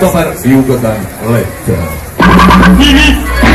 ということにお。